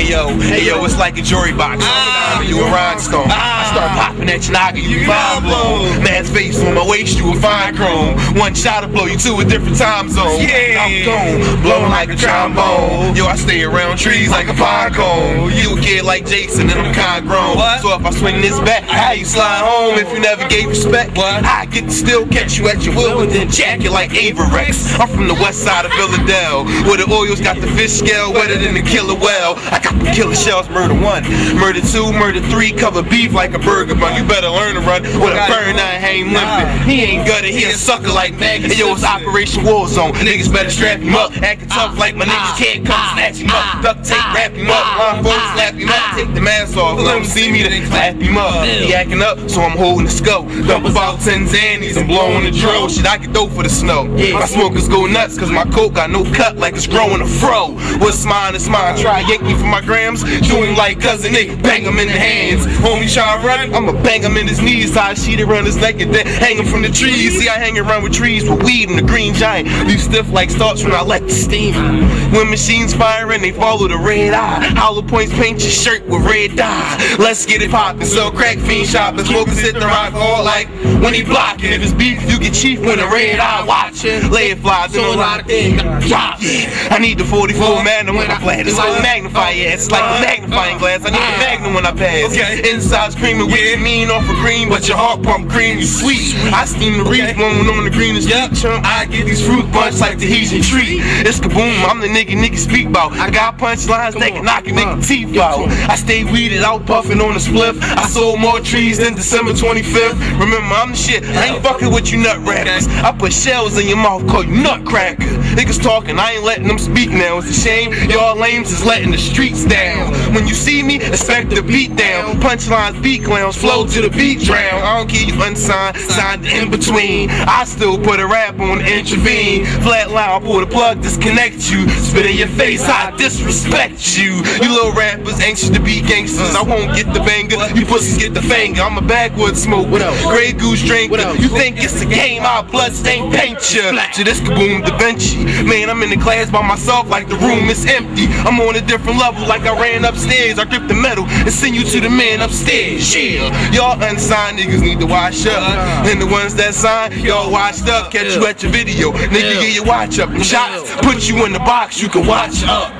Hey yo, hey yo, it's like a jury box. Ah. you a rhinestone. Popping at your noggin, you mind blown. Man's face on my waist, you a fine chrome. One shot to blow you to a different time zone. Yeah. I'm gone, blowing like a trombone. Yo, I stay around trees like a pine cone. You a kid like Jason and I'm kind grown. What? So if I swing this back, how you slide home if you never gave respect? What? I get to still catch you at your will and then jack you like Avirex. I'm from the west side of Philadelphia, where the oils got the fish scale wetter than the killer whale. I got the killer shells, murder one, murder two, murder three, cover beef like a burger bun. You better learn to run with a burn, I ain't limping. He ain't gutted, he a sucker like Maggie. Yo, it's Operation Warzone. Niggas better strap him up, acting tough ah. like my niggas ah. can't come ah. snatch him up. Duct tape, wrap him up, line folks, slap him up, take the mask off. Let him see me, then clap him up. He acting up, so I'm holding the scope. Dump about 10 Xannies and blowing the drill. Shit, I can dope for the snow. My smokers go nuts, cause my coke got no cut like it's growing a fro. What's mine is mine. Try yank me for my grams. Do him like cousin Nick, bang him in the hands. Homie try to run, I'ma bang him in his knees. A sheet around his neck and then hang him from the trees. See, I hang around with trees with weed and the green giant. Leave stiff like starch when I let the steam. When machines firing, they follow the red eye. Hollow points paint your shirt with red dye. Let's get it poppin'. Sell crack fiend shopping. Smokers hit the rock all like when he blocking. If it's beef, you get chief when a red eye watching. Lay it fly, in a lot of things. I need the 44 Magnum when I play. It's like magnify, yeah. It's like a magnifying glass. I need the When I pass. Okay. Inside screaming your mean off of green, but your heart pump cream, you sweet. I steam the reef blowing on the green is yep. chump. I get these fruit bunch like the Tahitian tree. It's kaboom, I'm the nigga nigga speak about. I got punchlines that can knock a nigga teeth out. I stay weeded out puffing on the spliff. I sold more trees than December 25th. Remember, I'm the shit. I ain't fucking with you nut rappers. I put shells in your mouth, call you nutcracker. Niggas talking, I ain't letting them speak now. It's a shame, y'all lames is letting the streets down. When you see me, expect the beat down. Punchlines, beat clowns, flow to the beat drown. I don't care you unsigned, signed in between. I still put a rap on intervene. Flat line, pull the plug, disconnect you. Spit in your face, I disrespect you. You little rappers anxious to be gangsters. I won't get the banger, you pussies get the finger. I'm a backwoods smoke. What else? Grey goose drink. What else? You think it's a game, I'll blood stain paint you. To this kaboom Da Vinci. Man, I'm in the class by myself like the room is empty. I'm on a different level like I ran upstairs. I grip the metal and send you to the man upstairs. Yeah, y'all unsigned niggas need to wash up. And the ones that signed, y'all washed up. Catch you at your video. Nigga, get your watch up. And shots put you in the box, you can watch up.